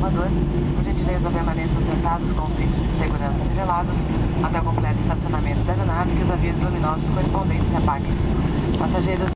Salvador, por gentileza permaneçam sentados com os cintos de segurança nivelados até o completo estacionamento da aeronave que os avisos luminosos correspondentes se apaguem. Passageiros